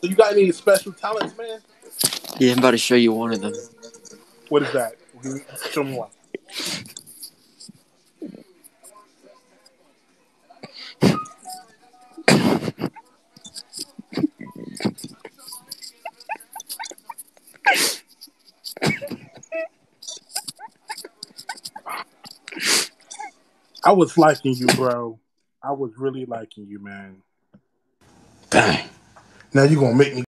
So you got any special talents, man? Yeah, I'm about to show you one of them. What is that? Show me one. I was liking you, bro. I was really liking you, man. Dang. Now you're gonna make me